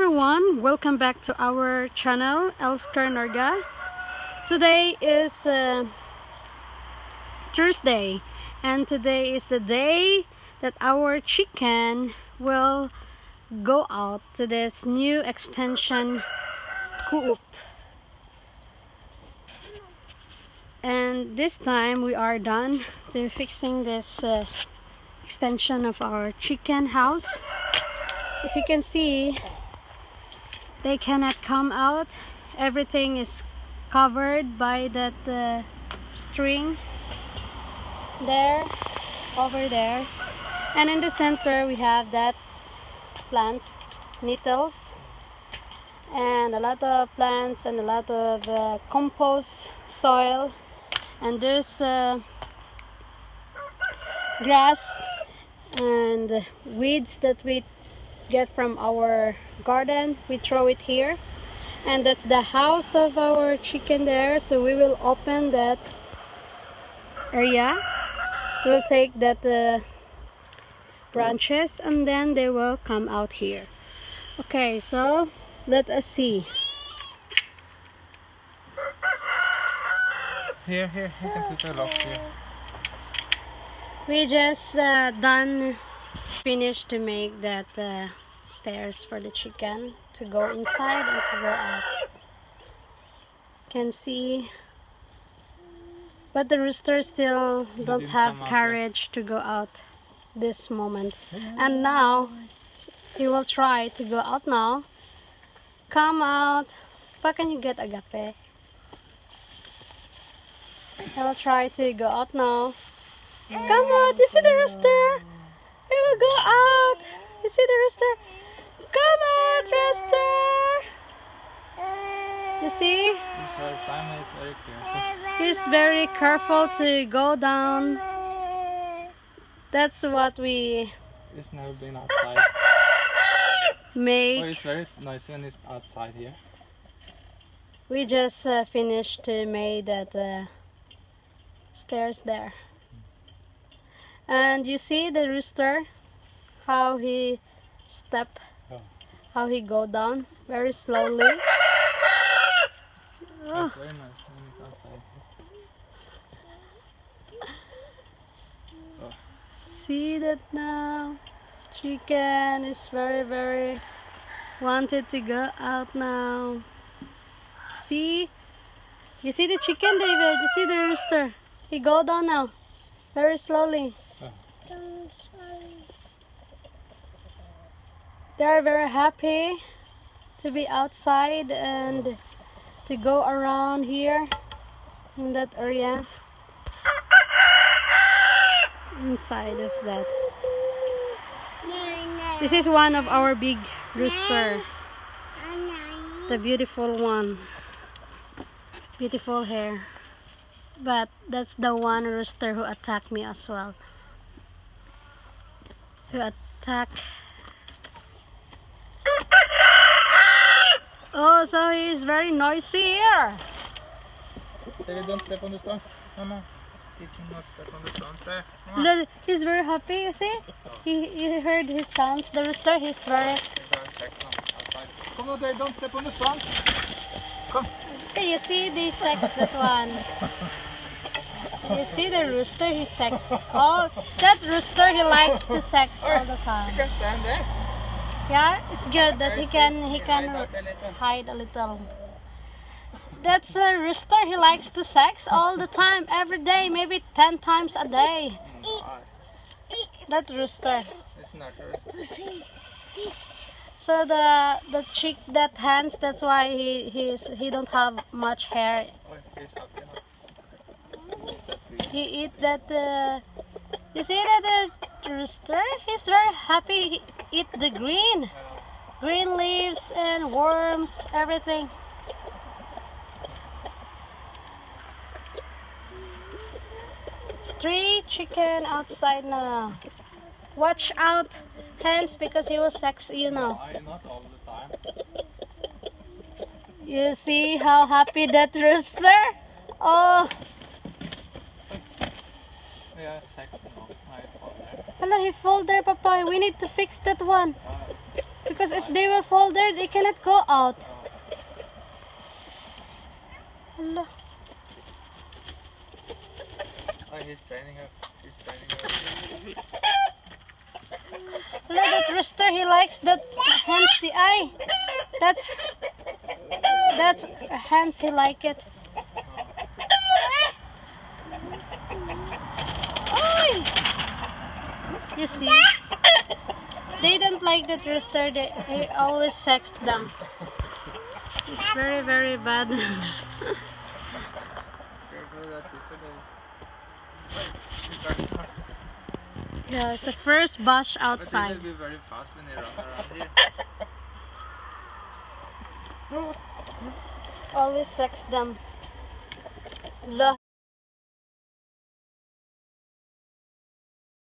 everyone, welcome back to our channel Elsker Norga. Today is uh, Thursday and today is the day that our chicken will go out to this new extension coop. And this time we are done to fixing this uh, extension of our chicken house. As you can see, they cannot come out. Everything is covered by that uh, string there, over there. And in the center we have that plants, nettles, and a lot of plants and a lot of uh, compost soil. And there's uh, grass and weeds that we get from our garden we throw it here. And that's the house of our chicken there so we will open that area. We'll take that uh, branches and then they will come out here. Okay so let us see. Here, here, you can put the lock here. we just uh, done finished to make that uh, stairs for the chicken to go inside and to go out. Can see. But the rooster still don't have come out yet. courage to go out this moment. And now he will try to go out now. Come out. But can you get agape? He will try to go out now. Come out you see the rooster he will go out you see the rooster come out rooster you see This family is very careful. He's very careful to go down. That's what we It's never been outside. Make. it's very noisy when it's outside here. We just uh, finished to make that uh, stairs there. And you see the rooster, how he step, Oh. how he go down very slowly. Oh, It's ah. very nice when it's outside. see that now? Chicken is very very wanted to go out now. See? You see the chicken, David? You see the rooster? He go down now. Very slowly. They are very happy to be outside and to go around here in that area. Inside of that. This is one of our big rooster. The beautiful one. Beautiful hair. But that's the one rooster who attacked me as well. Who attack. Oh, so he's very noisy here. Say don't step on the stones. No, no. Teach him not step on the stones there. Look, He's very happy, you see? He, he heard his sounds. The rooster, he's very... There's our sex on outside. Come on, don't step on the stones. Come. Hey, you see the sex, that one. You see the rooster, he sex. Oh, that rooster, he likes to sex all the You time. can stand there. Yeah, it's good that he can he can Hide a little. hide a little. That's a rooster. He likes to sex all the time, every day, maybe ten times a day. That rooster. It's not her. So the the chick that hands. That's why he he's he don't have much hair. Oh, he's happy now. Is that green? He eat that. Uh, you see that uh, rooster? He's very happy. He eat the green, green leaves and worms, everything. It's three chicken outside now. Watch out, hands, because he will sex you now. I not all the time. You see how happy that rooster? Oh, Yeah, sex. I fall there. Hala, he fall there, Papa. We need to fix that one. Because if they will fall there, they cannot go out. Hala. Oh, he's standing up. He's standing up. Hala, that rooster, he likes that hence the eye. That's that's hence he like it. Oy! You see? They don't like that rooster. They, they always sex them. It's very, very bad. Yeah, it's the first they outside. will be very fast when they run around here. Always sex them. The